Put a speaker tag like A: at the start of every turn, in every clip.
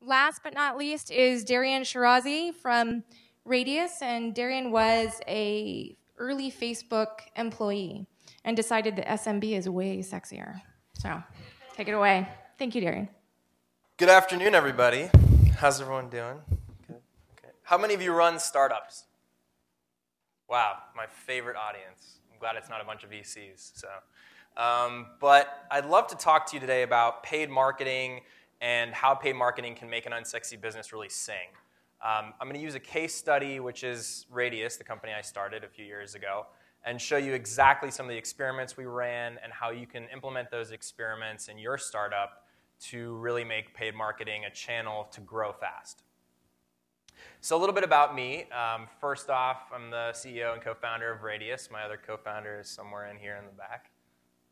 A: last but not least is Darian Shirazi from Radius, and Darian was a early Facebook employee and decided that SMB is way sexier. So, take it away. Thank you, Darian.
B: Good afternoon, everybody. How's everyone doing? Good. Okay. How many of you run startups? Wow, my favorite audience. I'm glad it's not a bunch of VCs. So, um, but I'd love to talk to you today about paid marketing and how paid marketing can make an unsexy business really sing. Um, I'm going to use a case study, which is Radius, the company I started a few years ago, and show you exactly some of the experiments we ran and how you can implement those experiments in your startup to really make paid marketing a channel to grow fast. So, a little bit about me. Um, first off, I'm the CEO and co founder of Radius. My other co founder is somewhere in here in the back,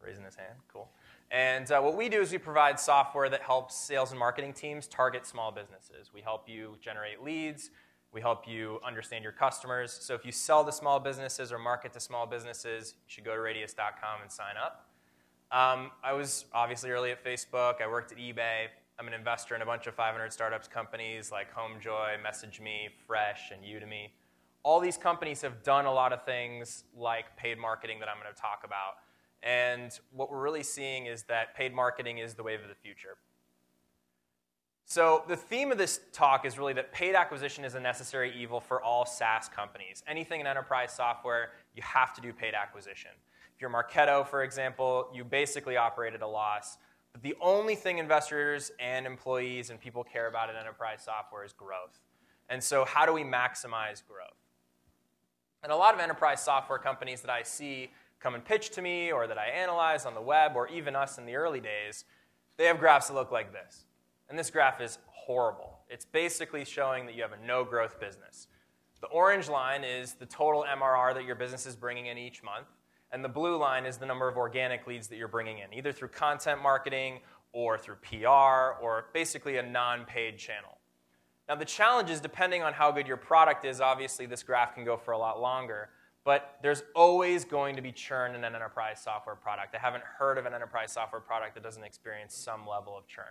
B: raising his hand. Cool. And uh, what we do is we provide software that helps sales and marketing teams target small businesses. We help you generate leads. We help you understand your customers. So if you sell to small businesses or market to small businesses, you should go to radius.com and sign up. Um, I was obviously early at Facebook. I worked at eBay. I'm an investor in a bunch of 500 startups companies like HomeJoy, MessageMe, Fresh, and Udemy. All these companies have done a lot of things like paid marketing that I'm going to talk about. And what we're really seeing is that paid marketing is the wave of the future. So, the theme of this talk is really that paid acquisition is a necessary evil for all SaaS companies. Anything in enterprise software, you have to do paid acquisition. If you're Marketo, for example, you basically operate at a loss. But the only thing investors and employees and people care about in enterprise software is growth. And so, how do we maximize growth? And a lot of enterprise software companies that I see come and pitch to me or that I analyze on the web or even us in the early days, they have graphs that look like this. And this graph is horrible. It's basically showing that you have a no growth business. The orange line is the total MRR that your business is bringing in each month. And the blue line is the number of organic leads that you're bringing in, either through content marketing or through PR or basically a non paid channel. Now, the challenge is depending on how good your product is, obviously, this graph can go for a lot longer. But there's always going to be churn in an enterprise software product. I haven't heard of an enterprise software product that doesn't experience some level of churn.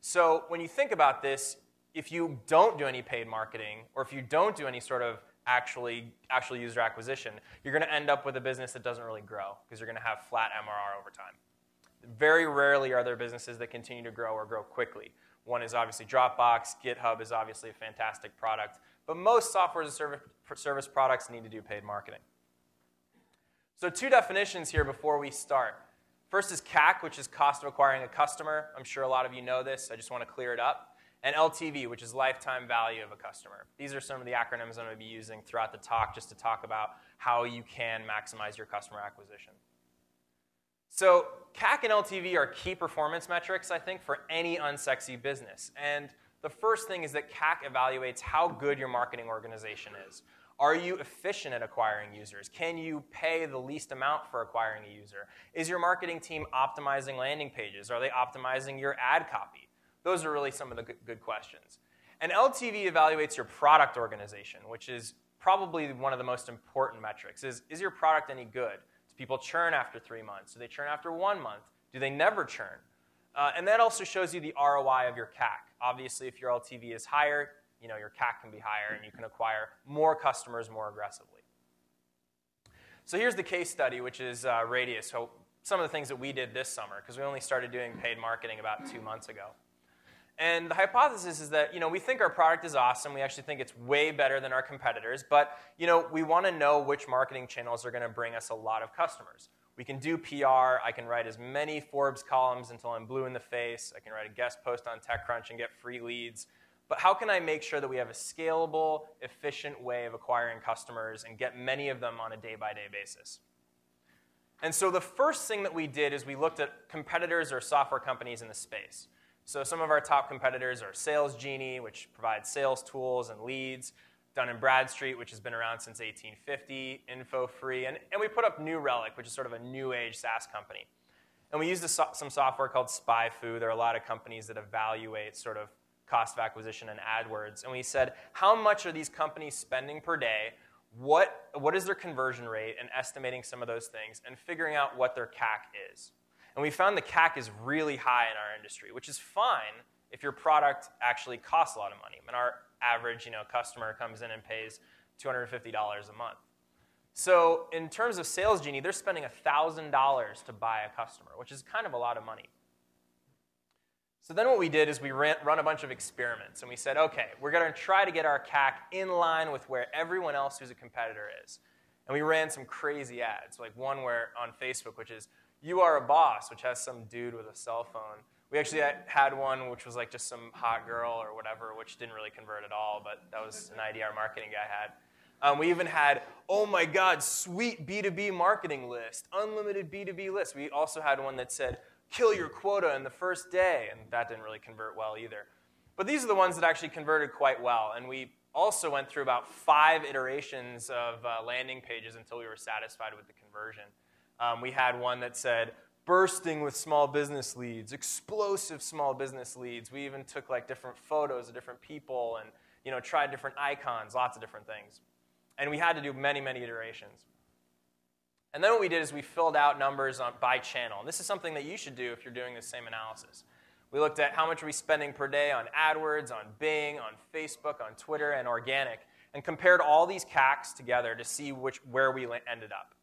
B: So when you think about this, if you don't do any paid marketing, or if you don't do any sort of actually actual user acquisition, you're going to end up with a business that doesn't really grow because you're going to have flat MRR over time. Very rarely are there businesses that continue to grow or grow quickly. One is obviously Dropbox. GitHub is obviously a fantastic product. But most software as a service products need to do paid marketing. So two definitions here before we start. First is CAC, which is cost of acquiring a customer. I'm sure a lot of you know this. I just want to clear it up. And LTV, which is lifetime value of a customer. These are some of the acronyms I'm going to be using throughout the talk just to talk about how you can maximize your customer acquisition. So CAC and LTV are key performance metrics, I think, for any unsexy business. And the first thing is that CAC evaluates how good your marketing organization is. Are you efficient at acquiring users? Can you pay the least amount for acquiring a user? Is your marketing team optimizing landing pages? Are they optimizing your ad copy? Those are really some of the good questions. And LTV evaluates your product organization, which is probably one of the most important metrics. Is, is your product any good? People churn after three months? Do they churn after one month? Do they never churn? Uh, and that also shows you the ROI of your CAC. Obviously, if your LTV is higher, you know, your CAC can be higher and you can acquire more customers more aggressively. So here's the case study, which is uh, Radius. So some of the things that we did this summer, because we only started doing paid marketing about two months ago. And the hypothesis is that you know we think our product is awesome. We actually think it's way better than our competitors. But you know we want to know which marketing channels are going to bring us a lot of customers. We can do PR. I can write as many Forbes columns until I'm blue in the face. I can write a guest post on TechCrunch and get free leads. But how can I make sure that we have a scalable, efficient way of acquiring customers and get many of them on a day by day basis? And so the first thing that we did is we looked at competitors or software companies in the space. So some of our top competitors are Sales Genie, which provides sales tools and leads. Dun & Bradstreet, which has been around since 1850, InfoFree, and, and we put up New Relic, which is sort of a new age SaaS company. And we used so- some software called SpyFu. There are a lot of companies that evaluate sort of cost of acquisition and AdWords. And we said, how much are these companies spending per day? What, what is their conversion rate? And estimating some of those things and figuring out what their CAC is. And we found the CAC is really high in our industry, which is fine if your product actually costs a lot of money. And our average you know, customer comes in and pays $250 a month. So in terms of Sales Genie, they're spending $1,000 to buy a customer, which is kind of a lot of money. So then what we did is we ran, run a bunch of experiments, and we said, okay, we're going to try to get our CAC in line with where everyone else who's a competitor is. And we ran some crazy ads, like one where on Facebook, which is, you are a boss, which has some dude with a cell phone. We actually had one which was like just some hot girl or whatever, which didn't really convert at all, but that was an idea our marketing guy had. Um, we even had, oh my God, sweet B2B marketing list, unlimited B2B list. We also had one that said, kill your quota in the first day, and that didn't really convert well either. But these are the ones that actually converted quite well, and we also went through about five iterations of uh, landing pages until we were satisfied with the conversion. Um, we had one that said, bursting with small business leads, explosive small business leads. We even took like different photos of different people and you know, tried different icons, lots of different things. And we had to do many, many iterations. And then what we did is we filled out numbers on, by channel. And this is something that you should do if you're doing the same analysis. We looked at how much are we spending per day on AdWords, on Bing, on Facebook, on Twitter, and organic, and compared all these CACs together to see which, where we ended up.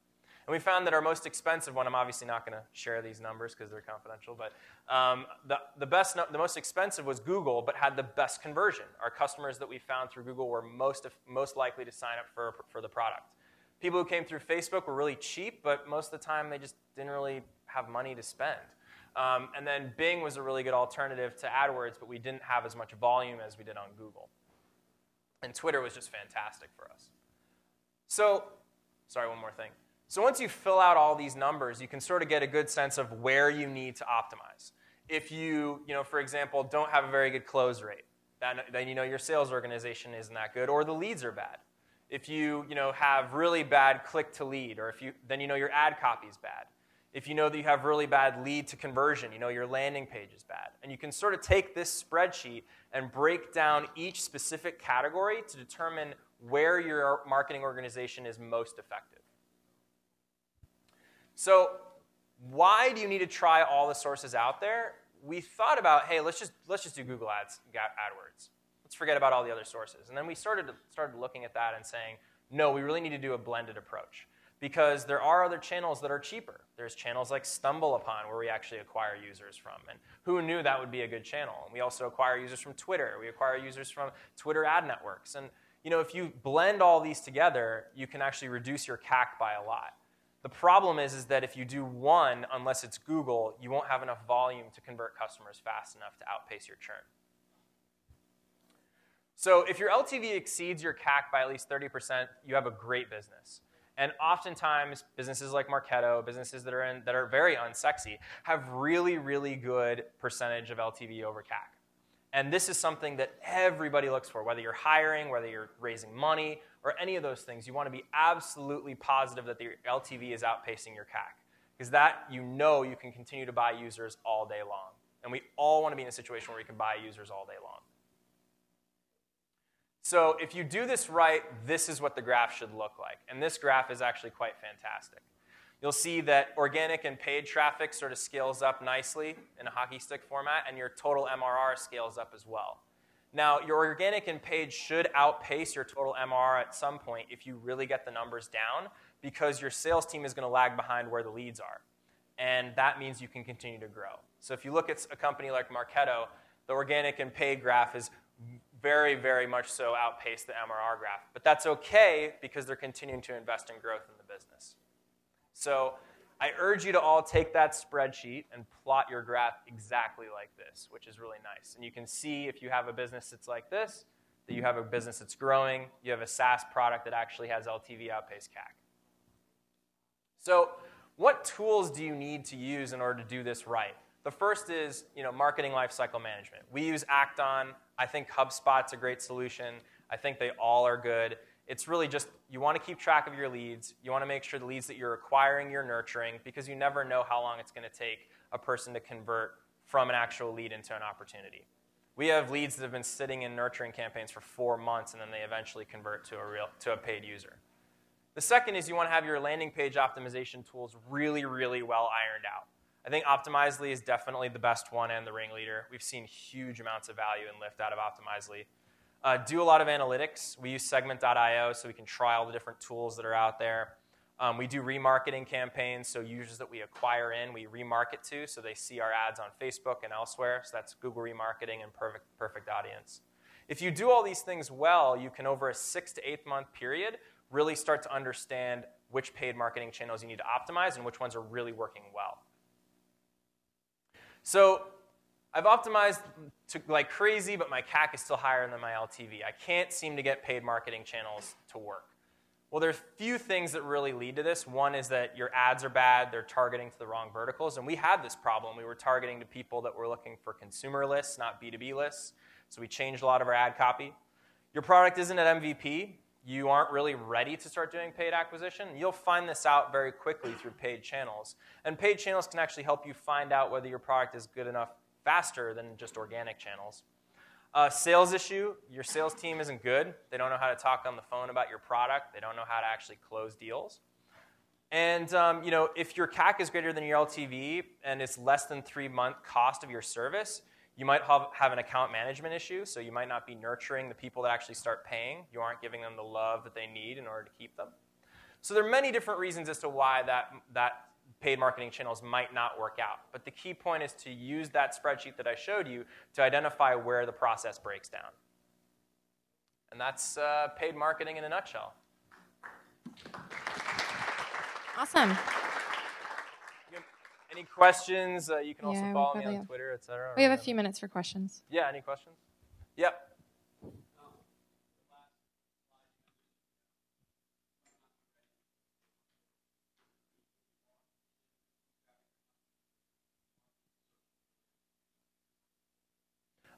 B: And we found that our most expensive one, I'm obviously not going to share these numbers because they're confidential, but um, the, the, best, the most expensive was Google, but had the best conversion. Our customers that we found through Google were most, most likely to sign up for, for the product. People who came through Facebook were really cheap, but most of the time they just didn't really have money to spend. Um, and then Bing was a really good alternative to AdWords, but we didn't have as much volume as we did on Google. And Twitter was just fantastic for us. So, sorry, one more thing. So once you fill out all these numbers, you can sort of get a good sense of where you need to optimize. If you, you know, for example, don't have a very good close rate, then you know your sales organization isn't that good, or the leads are bad. If you, you know, have really bad click to lead, or if you, then you know your ad copy is bad. If you know that you have really bad lead to conversion, you know your landing page is bad. And you can sort of take this spreadsheet and break down each specific category to determine where your marketing organization is most effective. So, why do you need to try all the sources out there? We thought about, hey, let's just let's just do Google Ads, AdWords. Let's forget about all the other sources. And then we started started looking at that and saying, no, we really need to do a blended approach because there are other channels that are cheaper. There's channels like StumbleUpon where we actually acquire users from, and who knew that would be a good channel? And we also acquire users from Twitter. We acquire users from Twitter ad networks, and you know, if you blend all these together, you can actually reduce your CAC by a lot. The problem is, is that if you do one, unless it's Google, you won't have enough volume to convert customers fast enough to outpace your churn. So if your LTV exceeds your CAC by at least 30%, you have a great business. And oftentimes, businesses like Marketo, businesses that are, in, that are very unsexy, have really, really good percentage of LTV over CAC. And this is something that everybody looks for, whether you're hiring, whether you're raising money, or any of those things. You want to be absolutely positive that the LTV is outpacing your CAC. Because that you know you can continue to buy users all day long. And we all want to be in a situation where we can buy users all day long. So if you do this right, this is what the graph should look like. And this graph is actually quite fantastic. You'll see that organic and paid traffic sort of scales up nicely in a hockey stick format, and your total MRR scales up as well. Now, your organic and paid should outpace your total MRR at some point if you really get the numbers down, because your sales team is going to lag behind where the leads are. And that means you can continue to grow. So if you look at a company like Marketo, the organic and paid graph is very, very much so outpace the MRR graph. But that's okay because they're continuing to invest in growth in the business. So I urge you to all take that spreadsheet and plot your graph exactly like this, which is really nice. And you can see if you have a business that's like this, that you have a business that's growing, you have a SaaS product that actually has LTV outpace CAC. So what tools do you need to use in order to do this right? The first is you know, marketing lifecycle management. We use Act-On. I think HubSpot's a great solution. I think they all are good. It's really just you want to keep track of your leads. You want to make sure the leads that you're acquiring, you're nurturing, because you never know how long it's going to take a person to convert from an actual lead into an opportunity. We have leads that have been sitting in nurturing campaigns for four months, and then they eventually convert to a, real, to a paid user. The second is you want to have your landing page optimization tools really, really well ironed out. I think Optimizely is definitely the best one and the ringleader. We've seen huge amounts of value and lift out of Optimizely. Uh, do a lot of analytics. We use segment.io so we can try all the different tools that are out there. Um, we do remarketing campaigns, so users that we acquire in, we remarket to, so they see our ads on Facebook and elsewhere. So that's Google remarketing and perfect, perfect audience. If you do all these things well, you can, over a six to eight month period, really start to understand which paid marketing channels you need to optimize and which ones are really working well. So I've optimized to like crazy, but my CAC is still higher than my LTV. I can't seem to get paid marketing channels to work. Well, there's few things that really lead to this. One is that your ads are bad, they're targeting to the wrong verticals, and we had this problem. We were targeting to people that were looking for consumer lists, not B2B lists, so we changed a lot of our ad copy. Your product isn't at MVP, you aren't really ready to start doing paid acquisition, you'll find this out very quickly through paid channels. And paid channels can actually help you find out whether your product is good enough faster than just organic channels. Uh, sales issue, your sales team isn't good. They don't know how to talk on the phone about your product. They don't know how to actually close deals. And um, you know, if your CAC is greater than your LTV and it's less than three month cost of your service, you might have, have an account management issue, so you might not be nurturing the people that actually start paying. You aren't giving them the love that they need in order to keep them. So there are many different reasons as to why that, that paid marketing channels might not work out. But the key point is to use that spreadsheet that I showed you to identify where the process breaks down. And that's uh, paid marketing in a nutshell.
A: Awesome.
B: Any questions? Uh, you can also
A: Yeah, we
B: follow me on
A: have-
B: Twitter, et cetera.
A: We have a few minutes for questions.
B: Yeah, any questions? Yep.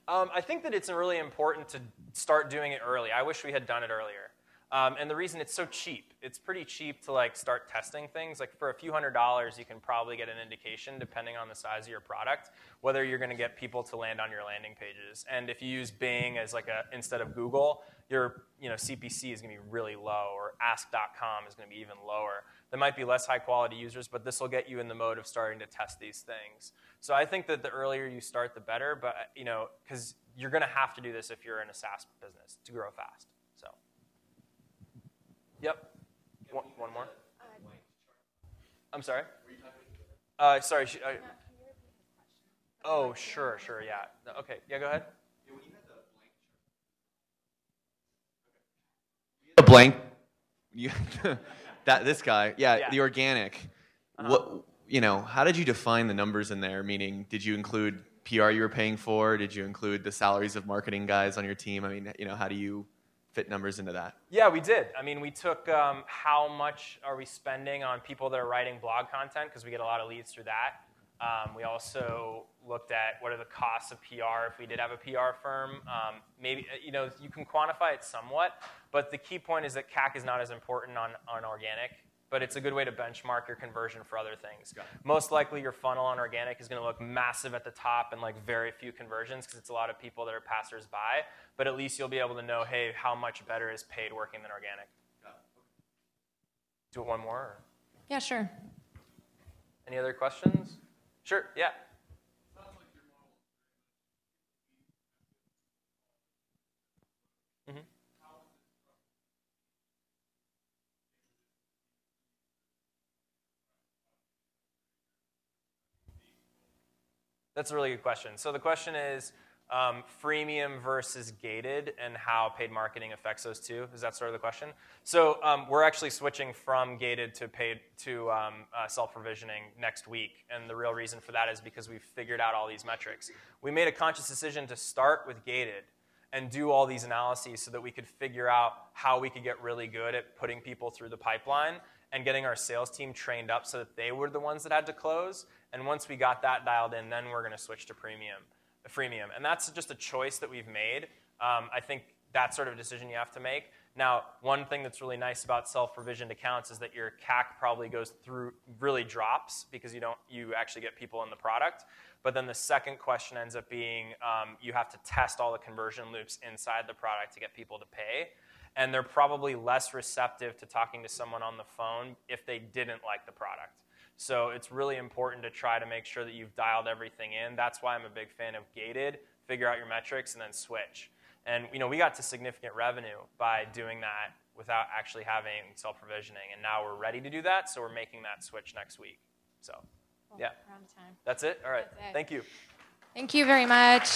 B: Um, I think that it's really important to start doing it early. I wish we had done it earlier. Um, and the reason it's so cheap, it's pretty cheap to like start testing things. Like for a few hundred dollars, you can probably get an indication, depending on the size of your product, whether you're going to get people to land on your landing pages. And if you use Bing as like a instead of Google, your you know CPC is going to be really low, or Ask.com is going to be even lower. There might be less high quality users, but this will get you in the mode of starting to test these things. So I think that the earlier you start, the better. But you know, because you're going to have to do this if you're in a SaaS business to grow fast. So. Yep. One, one more. I'm sorry. Uh, sorry. uh, oh, sure, sure, yeah. Okay, yeah, go ahead.
C: a blank you, that this guy yeah,
B: Yeah.
C: the organic what you know how did you define the numbers in there meaning did you include pr you were paying for did you include the salaries of marketing guys on your team i mean you know how do you fit numbers into that
B: Yeah, we did. I mean, we took um, how much are we spending on people that are writing blog content because we get a lot of leads through that. Um, we also looked at what are the costs of PR if we did have a PR firm. Um, maybe uh, you know you can quantify it somewhat, but the key point is that CAC is not as important on, on organic, but it's a good way to benchmark your conversion for other things. Most likely, your funnel on organic is going to look massive at the top and like very few conversions because it's a lot of people that are passersby. But at least you'll be able to know, hey, how much better is paid working than organic. Do it one more. Or?
A: Yeah, sure.
B: Any other questions? Sure. Yeah. That's a really good question. So the question is um, freemium versus gated and how paid marketing affects those two. Is that sort of the question? So um, we're actually switching from gated to paid to um, uh, self-provisioning next week, and the real reason for that is because we've figured out all these metrics. We made a conscious decision to start with gated and do all these analyses so that we could figure out how we could get really good at putting people through the pipeline and getting our sales team trained up so that they were the ones that had to close. And once we got that dialed in, then we're going to switch to premium, freemium. And that's just a choice that we've made. Um, I think that sort of decision you have to make. Now, one thing that's really nice about self-provisioned accounts is that your CAC probably goes through, really drops because you don't, you actually get people in the product. But then the second question ends up being um, you have to test all the conversion loops inside the product to get people to pay. And they're probably less receptive to talking to someone on the phone if they didn't like the product. So it's really important to try to make sure that you've dialed everything in. That's why I'm a big fan of gated. Figure out your metrics and then switch. And you know, we got to significant revenue by doing that without actually having self-provisioning. And now we're ready to do that, so we're making that switch next week. So, yeah.
A: We're out of time.
B: That's it? All right.
A: It.
B: Thank you.
A: Thank you very much.